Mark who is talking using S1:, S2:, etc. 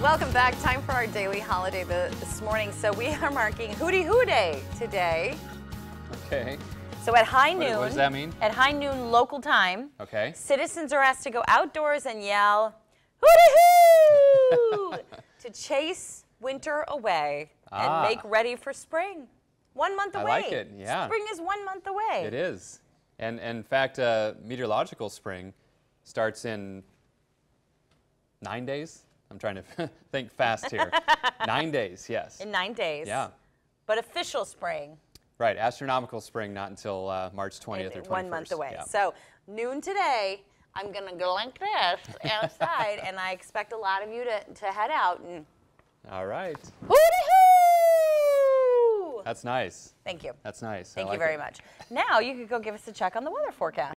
S1: Welcome back. Time for our daily holiday this morning. So we are marking Hoodie Hoo Day today.
S2: Okay.
S1: So at high noon.
S2: what does that mean?
S1: At high noon local time.
S2: Okay.
S1: Citizens are asked to go outdoors and yell Hoodie Hoo to chase winter away
S2: Ah.
S1: and make ready for spring. One month
S2: I
S1: away.
S2: like it, yeah.
S1: Spring is one month away.
S2: It is. And, and in fact, uh, meteorological spring starts in nine days. I'm trying to think fast here. nine days, yes.
S1: In nine days.
S2: Yeah.
S1: But official spring.
S2: Right. Astronomical spring, not until uh, March 20th or 21st.
S1: one month away.
S2: Yeah.
S1: So noon today, I'm gonna go like this outside, and I expect a lot of you to, to head out and
S2: All right.
S1: hoodie hoo!
S2: That's nice.
S1: Thank you.
S2: That's nice. I
S1: Thank you
S2: like
S1: very
S2: it.
S1: much. Now you could go give us a check on the weather forecast.